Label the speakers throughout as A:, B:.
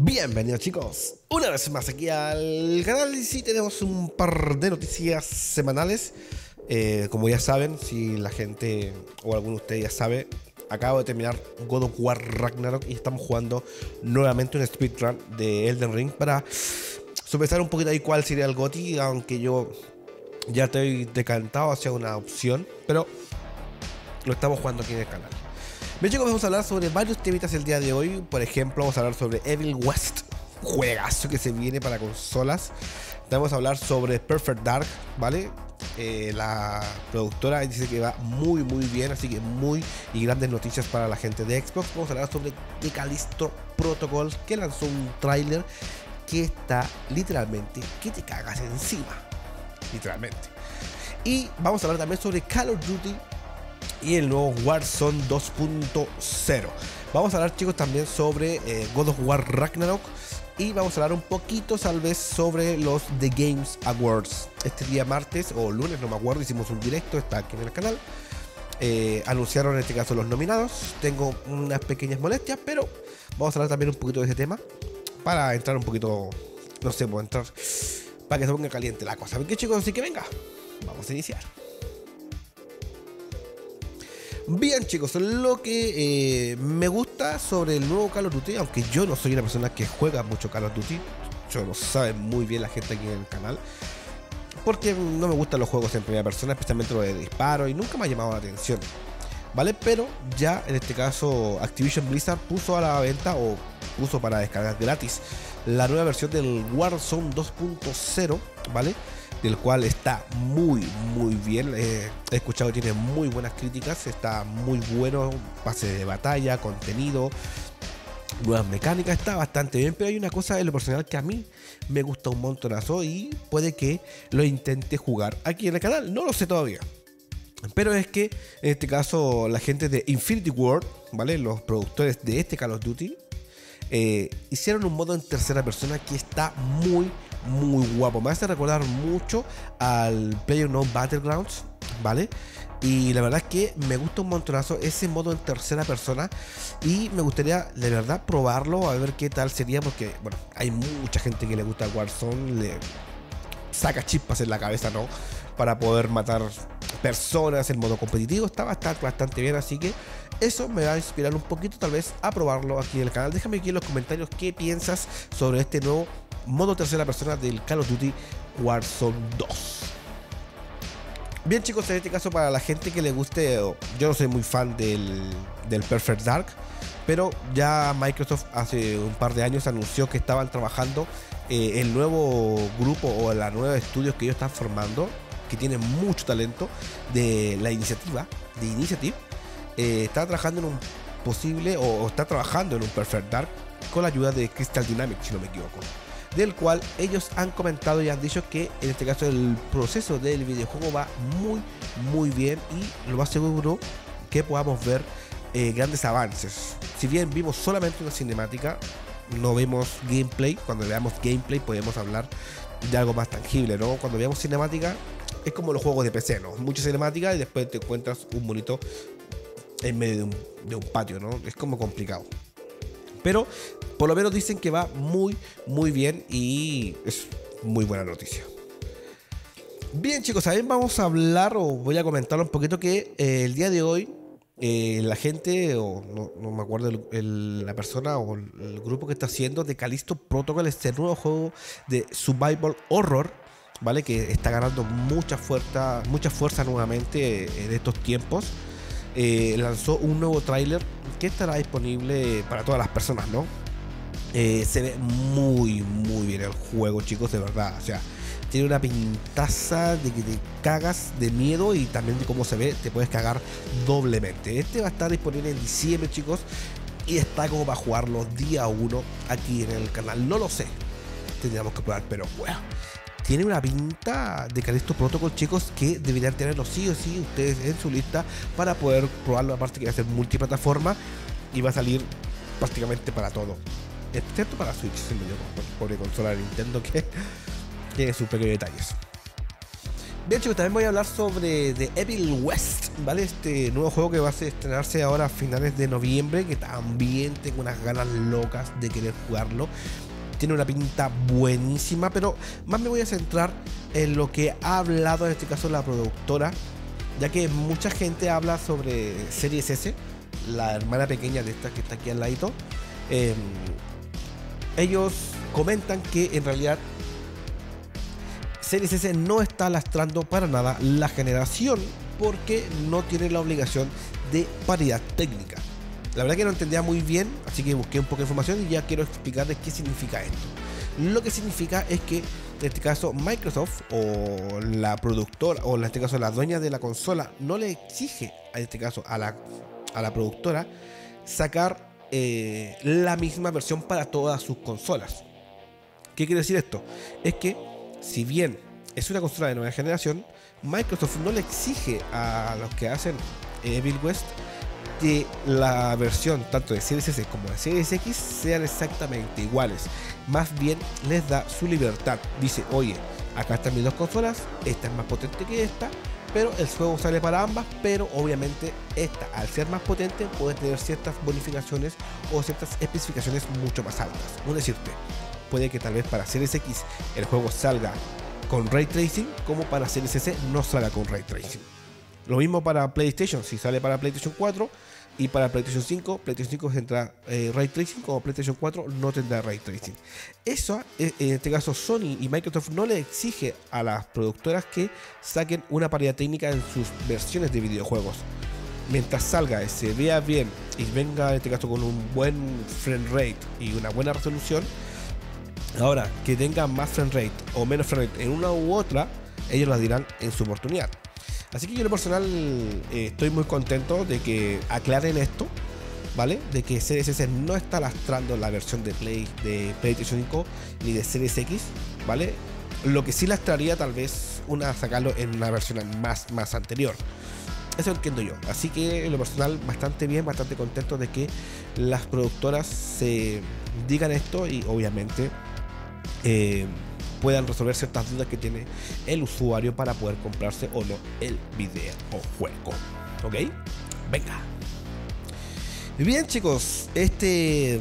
A: Bienvenidos chicos, una vez más aquí al canal y sí tenemos un par de noticias semanales. Eh, Como ya saben, si la gente o alguno de ustedes ya sabe Acabo de terminar God of War Ragnarok y estamos jugando nuevamente un speedrun de Elden Ring Para sopesar un poquito ahí cuál sería el GOTI Aunque yo ya estoy decantado hacia una opción Pero lo estamos jugando aquí en el canal Vamos a hablar sobre varios temitas el día de hoy. Por ejemplo, vamos a hablar sobre Evil West, juegazo que se viene para consolas. Vamos a hablar sobre Perfect Dark, ¿vale? Eh, la productora dice que va muy muy bien, así que muy y grandes noticias para la gente de Xbox. Vamos a hablar sobre The Callisto Protocol, que lanzó un tráiler que está literalmente que te cagas encima. Literalmente. Y vamos a hablar también sobre Call of Duty y el nuevo Warzone 2.0. Vamos a hablar chicos también sobre eh, God of War Ragnarok y vamos a hablar un poquito tal vez sobre los The Games Awards. Este día martes o lunes, no me acuerdo, hicimos un directo, está aquí en el canal. Eh, anunciaron en este caso los nominados. Tengo unas pequeñas molestias, pero vamos a hablar también un poquito de ese tema para entrar un poquito, no sé, puedo entrar para que se ponga caliente la cosa. ¿Ven qué chicos? Así que venga, vamos a iniciar. Bien chicos, lo que eh, me gusta sobre el nuevo Call of Duty, aunque yo no soy una persona que juega mucho Call of Duty, yo lo sabe muy bien la gente aquí en el canal, porque no me gustan los juegos en primera persona, especialmente los de disparo, y nunca me ha llamado la atención. ¿Vale? Pero ya en este caso Activision Blizzard puso a la venta o puso para descargar gratis la nueva versión del Warzone 2.0, ¿vale? Del cual está muy, muy bien. Eh, he escuchado que tiene muy buenas críticas, está muy bueno, pase de batalla, contenido, nuevas mecánicas, está bastante bien, pero hay una cosa en lo personal que a mí me gusta un montonazo y puede que lo intente jugar aquí en el canal, no lo sé todavía. Pero es que en este caso la gente de Infinity World, ¿vale? Los productores de este Call of Duty, eh, hicieron un modo en tercera persona que está muy, muy guapo. Me hace recordar mucho al No Battlegrounds, ¿vale? Y la verdad es que me gusta un montonazo ese modo en tercera persona. Y me gustaría de verdad probarlo, a ver qué tal sería. Porque, bueno, hay mucha gente que le gusta Warzone, le saca chispas en la cabeza, ¿no? Para poder matar personas, el modo competitivo está bastante, bastante bien. Así que eso me va a inspirar un poquito, tal vez, a probarlo aquí en el canal. Déjame aquí en los comentarios qué piensas sobre este nuevo modo tercera persona del Call of Duty Warzone 2. Bien chicos, en este caso para la gente que le guste, yo no soy muy fan del, del Perfect Dark, pero ya Microsoft hace un par de años anunció que estaban trabajando eh, el nuevo grupo o la nueva estudios que ellos están formando, que tienen mucho talento, de la iniciativa, de Initiative, eh, está trabajando en un posible, o está trabajando en un Perfect Dark con la ayuda de Crystal Dynamics, si no me equivoco del cual ellos han comentado y han dicho que en este caso el proceso del videojuego va muy muy bien y lo más seguro que podamos ver eh, grandes avances. Si bien vimos solamente una cinemática, no vemos gameplay, cuando veamos gameplay podemos hablar de algo más tangible, ¿no? Cuando veamos cinemática es como los juegos de PC, ¿no? Mucha cinemática y después te encuentras un bonito en medio de un, de un patio, ¿no? Es como complicado. Pero por lo menos dicen que va muy, muy bien y es muy buena noticia. Bien chicos, también vamos a hablar o voy a comentar un poquito que eh, el día de hoy eh, la gente, o no, me acuerdo la persona o el, grupo que está haciendo de Callisto Protocol, este nuevo juego de Survival Horror, ¿vale? Que está ganando mucha fuerza, mucha fuerza nuevamente en estos tiempos. Eh, lanzó un nuevo tráiler que estará disponible para todas las personas, ¿no? Eh, se ve muy, muy bien el juego, chicos, de verdad. O sea, tiene una pintaza de que te cagas de miedo y también de cómo se ve, te puedes cagar doblemente. Este va a estar disponible en diciembre, chicos, y está como para jugarlo día uno aquí en el canal. No lo sé, tendríamos que probar, pero bueno. Tiene una pinta de Callisto Protocol, chicos, que deberían tenerlo sí o sí ustedes en su lista para poder probarlo. Aparte que va a ser multiplataforma y va a salir prácticamente para todo excepto para Switch, por pobre consola de Nintendo que tiene sus pequeños detalles. Bien chicos, también voy a hablar sobre The Evil West, ¿vale? Este nuevo juego que va a estrenarse ahora a finales de noviembre, que también tengo unas ganas locas de querer jugarlo. Tiene una pinta buenísima, pero más me voy a centrar en lo que ha hablado en este caso la productora, ya que mucha gente habla sobre Series S, la hermana pequeña de esta que está aquí al ladito. Em, ellos comentan que en realidad Series S no está lastrando para nada la generación porque no tiene la obligación de paridad técnica. La verdad que no entendía muy bien, así que busqué un poco de información y ya quiero explicarles qué significa esto. Lo que significa es que en este caso Microsoft o la productora o en este caso la dueña de la consola no le exige en este caso a la, a la productora sacar eh, la misma versión para todas sus consolas. ¿Qué quiere decir esto? Es que si bien es una consola de nueva generación, Microsoft no le exige a los que hacen Evil West que la versión tanto de Series S como de Series X sean exactamente iguales. Más bien les da su libertad. Dice, oye, acá están mis dos consolas, esta es más potente que esta, pero el juego sale para ambas, pero obviamente esta, al ser más potente, puede tener ciertas bonificaciones o ciertas especificaciones mucho más altas. Un decirte, puede que tal vez para Series X el juego salga con ray tracing, como para Series S no salga con ray tracing. Lo mismo para PlayStation, si sale para PlayStation 4 y para PlayStation 5, PlayStation 5 tendrá eh, ray tracing, como PlayStation 4 no tendrá ray tracing. Eso, eh, en este caso, Sony y Microsoft no le exige a las productoras que saquen una paridad técnica en sus versiones de videojuegos. Mientras salga se vea bien y venga, en este caso, con un buen frame rate y una buena resolución, Ahora, que tenga más frame rate o menos frame rate en una u otra, ellos la dirán en su oportunidad. Así que yo en lo personal eh, estoy muy contento de que aclaren esto, ¿vale? De que Series no está lastrando la versión de Play de PlayStation 5 ni de Series X, ¿vale? Lo que sí lastraría tal vez una sacarlo en una versión más, más anterior. Eso entiendo yo. Así que en lo personal bastante bien, bastante contento de que las productoras se digan esto y obviamente eh, puedan resolver ciertas dudas que tiene el usuario para poder comprarse o no el video o juego. ¿Ok? Venga. Bien chicos, este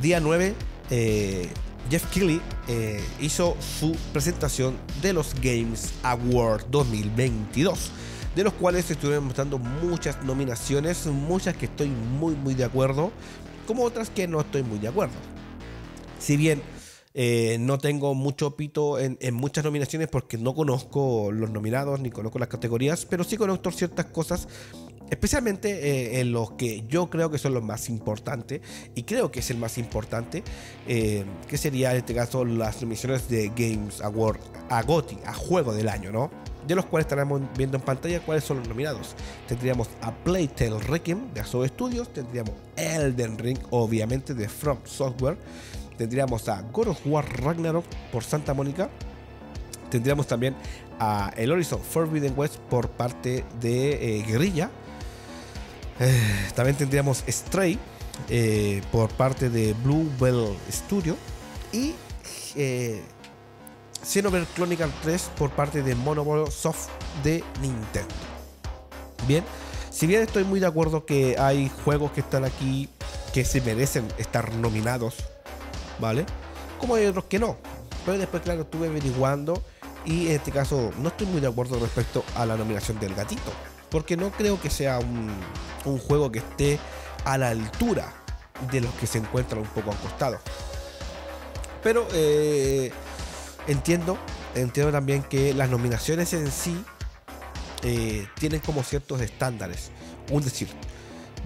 A: día 9 eh, Jeff Keighley eh, hizo su presentación de los Games Award 2022 de los cuales estuvieron mostrando muchas nominaciones, muchas que estoy muy muy de acuerdo, como otras que no estoy muy de acuerdo. Si bien eh, no tengo mucho pito en, muchas nominaciones porque no conozco los nominados ni conozco las categorías, pero sí conozco ciertas cosas, especialmente eh, en los que yo creo que son los más importantes, y creo que es el más importante, eh, que sería en este caso las nominaciones de Games Award a GOTY, a Juego del Año, ¿no? de los cuales estaremos viendo en pantalla cuáles son los nominados. Tendríamos a Playtale Requiem de Asobo Studios, tendríamos Elden Ring, obviamente de From Software, tendríamos a God of War Ragnarok por Santa Mónica, tendríamos también a El Horizon Forbidden West por parte de eh, Guerrilla, eh, también tendríamos Stray eh, por parte de Blue Bell Studio. Y Xenoverse Chronicle 3 por parte de Monobolo Soft de Nintendo. Bien, si bien estoy muy de acuerdo que hay juegos que están aquí que se merecen estar nominados ¿vale? Como hay otros que no. Pero después, claro, estuve averiguando y en este caso no estoy muy de acuerdo respecto a la nominación del gatito. Porque no creo que sea un, juego que esté a la altura de los que se encuentran un poco acostados. Pero eh, entiendo, entiendo también que las nominaciones en sí eh, tienen como ciertos estándares. Un decir,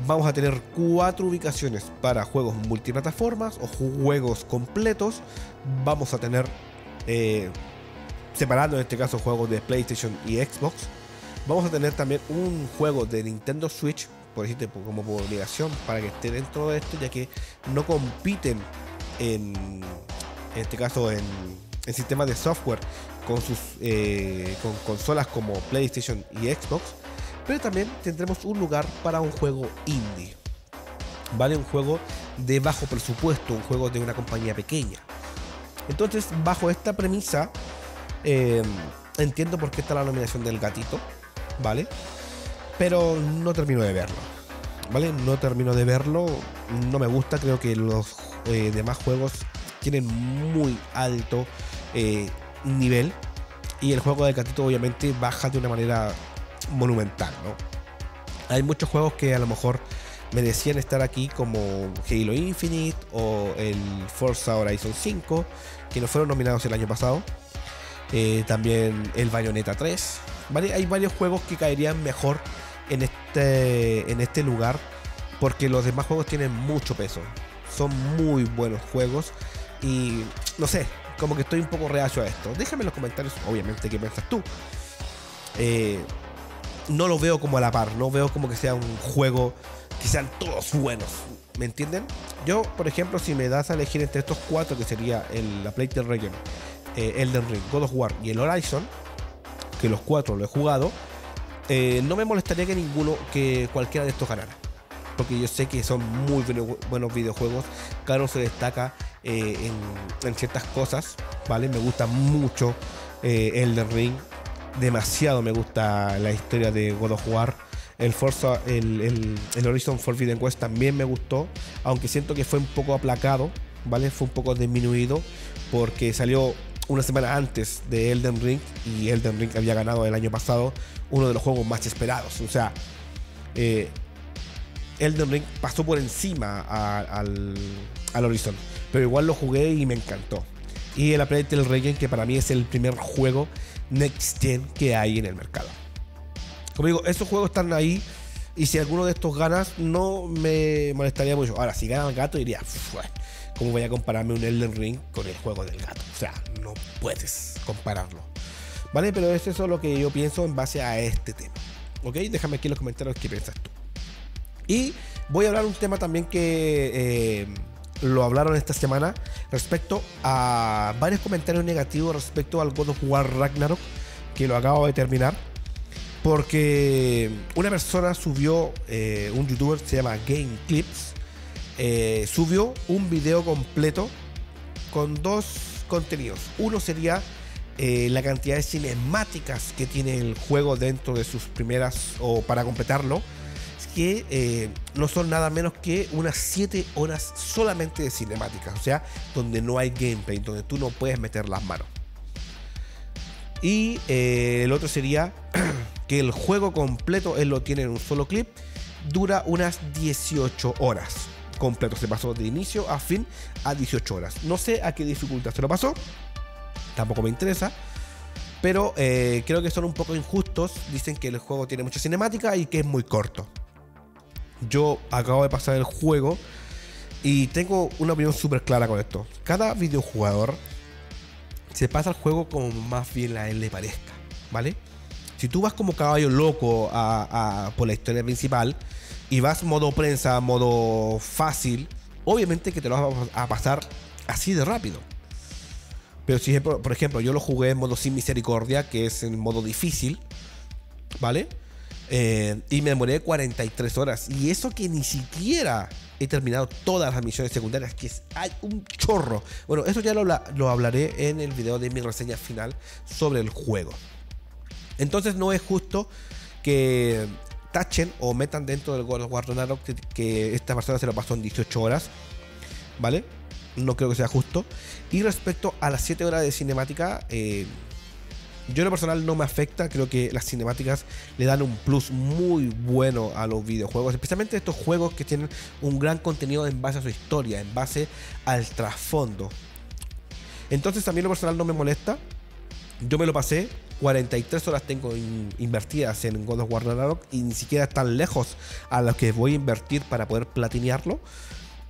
A: vamos a tener cuatro ubicaciones para juegos multiplataformas o juegos completos. Vamos a tener, eh, separando en este caso juegos de PlayStation y Xbox, vamos a tener también un juego de Nintendo Switch, por decirte, como por obligación, para que esté dentro de esto, ya que no compiten en, este caso en, en sistemas de software con sus eh, con consolas como PlayStation y Xbox pero también tendremos un lugar para un juego indie. ¿Vale? Un juego de bajo presupuesto, un juego de una compañía pequeña. Entonces, bajo esta premisa, em, entiendo por qué está la nominación del gatito, ¿vale? Pero no termino de verlo, ¿vale? No termino de verlo, no me gusta, creo que los eh, demás juegos tienen muy alto eh, nivel y el juego del gatito obviamente baja de una manera monumental, ¿no? Hay muchos juegos que a lo mejor merecían estar aquí como Halo Infinite o el Forza Horizon 5, que no fueron nominados el año pasado. Eh, también el Bayonetta 3. Hay varios juegos que caerían mejor en este, en este lugar porque los demás juegos tienen mucho peso. Son muy buenos juegos y no sé, como que estoy un poco reacio a esto. Déjame en los comentarios, obviamente, qué piensas tú. Eh, no lo veo como a la par, no veo como que sea un juego que sean todos buenos. ¿Me entienden? Yo, por ejemplo, si me das a elegir entre estos cuatro, que sería el, la Plague Region, eh, Elden Ring, God of War y el Horizon, que los cuatro lo he jugado, eh, no me molestaría que ninguno, que cualquiera de estos ganara. Porque yo sé que son muy buenos videojuegos. Cada uno se destaca eh, en, ciertas cosas, ¿vale? Me gusta mucho Elden Ring. Demasiado me gusta la historia de God of War el Forza, el, el, Horizon Forbidden West también me gustó, aunque siento que fue un poco aplacado, ¿vale? Fue un poco disminuido porque salió una semana antes de Elden Ring y Elden Ring había ganado el año pasado uno de los juegos más esperados. O sea, eh, Elden Ring pasó por encima al, al Horizon, pero igual lo jugué y me encantó. Y el Apple Region, que para mí es el primer juego Next Gen que hay en el mercado. Como digo, esos juegos están ahí. Y si alguno de estos ganas, no me molestaría mucho. Ahora, si gana el gato, diría, ¿cómo voy a compararme un Elden Ring con el juego del gato? O sea, no puedes compararlo. ¿Vale? Pero eso es lo que yo pienso en base a este tema. ¿Ok? Déjame aquí en los comentarios qué piensas tú. Y voy a hablar un tema también que eh, lo hablaron esta semana respecto a varios comentarios negativos respecto al God of Ragnarok, que lo acabo de terminar porque una persona subió, eh, un youtuber se llama Game Clips, eh, subió un video completo con dos contenidos. Uno sería eh, la cantidad de cinemáticas que tiene el juego dentro de sus primeras, o para completarlo, que no son nada menos que unas 7 horas solamente de cinemáticas, o sea, donde no hay gameplay, donde tú no puedes meter las manos. Y el otro sería que el juego completo él lo tiene en un solo clip, dura unas 18 horas completo. Se pasó de inicio a fin a 18 horas. No sé a qué dificultad se lo pasó, tampoco me interesa. Pero eh, creo que son un poco injustos. Dicen que el juego tiene mucha cinemática y que es muy corto. Yo acabo de pasar el juego y tengo una opinión súper clara con esto. Cada videojugador se pasa el juego como más bien a él le parezca, ¿vale? Si tú vas como caballo loco por la historia principal y vas modo prensa, modo fácil, obviamente que te lo vas a pasar así de rápido. Pero si, por ejemplo, yo lo jugué en modo sin misericordia, que es en modo difícil, ¿vale? Eh, y me demoré 43 horas. Y eso que ni siquiera he terminado todas las misiones secundarias, que hay un chorro. Bueno, eso ya lo, lo hablaré en el video de mi reseña final sobre el juego. Entonces no es justo que tachen o metan dentro del of War que, esta persona se lo pasó en 18 horas. ¿Vale? No creo que sea justo. Y respecto a las 7 horas de cinemática, eh, yo en lo personal no me afecta. Creo que las cinemáticas le dan un plus muy bueno a los videojuegos. Especialmente estos juegos que tienen un gran contenido en base a su historia, en base al trasfondo. Entonces a mí en lo personal no me molesta. Yo me lo pasé, 43 horas tengo invertidas en God of War Ragnarok y ni siquiera están lejos a los que voy a invertir para poder platinearlo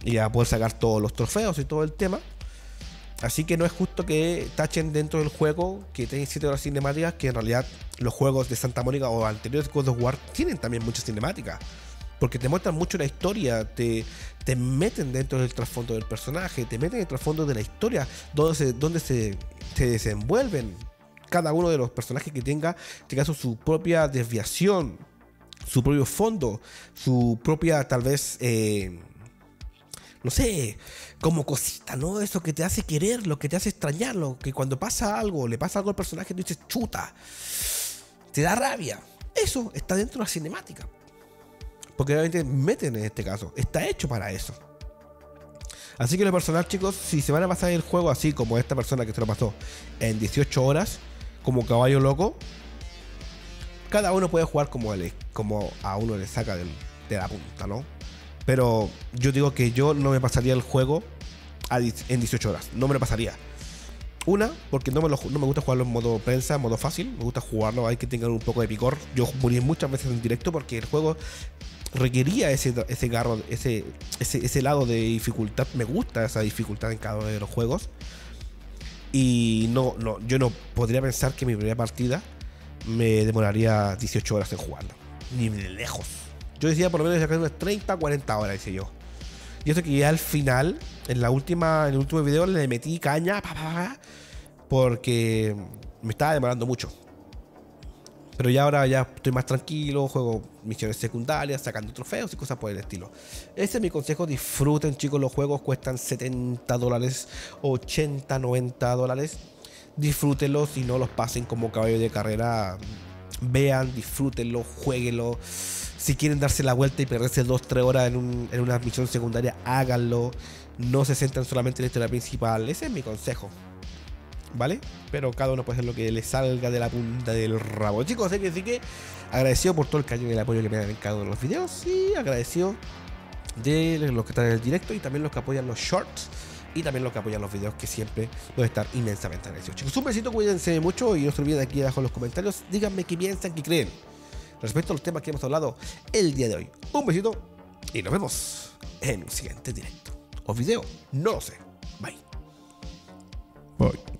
A: y a poder sacar todos los trofeos y todo el tema. Así que no es justo que tachen dentro del juego que tiene 7 horas cinemáticas, que en realidad los juegos de Santa Mónica o anteriores God of War tienen también muchas cinemáticas. Porque te muestran mucho la historia, te, te meten dentro del trasfondo del personaje, te meten en el trasfondo de la historia, donde se, donde se, se desenvuelven cada uno de los personajes que tenga, en este caso, su propia desviación, su propio fondo, su propia, tal vez, eh, no sé, como cosita, ¿no? Eso que te hace querer, lo que te hace extrañarlo, que cuando pasa algo, le pasa algo al personaje, tú dices, chuta, te da rabia. Eso está dentro de la cinemática. Porque obviamente meten en este caso, está hecho para eso. Así que lo personal, chicos, si se van a pasar el juego así como esta persona que se lo pasó en 18 horas, como caballo loco, cada uno puede jugar como, como a uno le saca de la punta, ¿no? Pero yo digo que yo no me pasaría el juego en 18 horas. No me lo pasaría. Una, porque no me, no me gusta jugarlo en modo prensa, en modo fácil. Me gusta jugarlo, hay que tener un poco de picor. Yo morí muchas veces en directo porque el juego requería ese, ese garro, ese, ese, lado de dificultad. Me gusta esa dificultad en cada uno de los juegos. Y no, no, yo no podría pensar que mi primera partida me demoraría 18 horas en jugarlo. Ni lejos. Yo decía por lo menos sacar unas 30, 40 horas, dice yo. Y eso que al final, en la última, en el último video, le metí caña, porque me estaba demorando mucho. Pero ya ahora ya estoy más tranquilo, juego misiones secundarias, sacando trofeos y cosas por el estilo. Ese es mi consejo, disfruten chicos, los juegos cuestan 70 dólares, 80, 90 dólares. Disfrútenlos y no los pasen como caballo de carrera. Vean, disfrútenlo, jueguenlo. Si quieren darse la vuelta y perderse 2-3 horas en, una misión secundaria, háganlo. No se centren solamente en la historia principal. Ese es mi consejo. ¿vale? Pero cada uno puede hacer lo que le salga de la punta del rabo. Chicos, así que sí que agradecido por todo el cariño y el apoyo que me dan en cada uno de los videos. Y agradecido de los que están en el directo y también los que apoyan los shorts y también los que apoyan los videos que siempre voy a estar inmensamente agradecido. Chicos, un besito, cuídense mucho y no se olviden aquí abajo en los comentarios. Díganme qué piensan, qué creen respecto a los temas que hemos hablado el día de hoy. Un besito y nos vemos en un siguiente directo o video. No lo sé. Bye. Bye.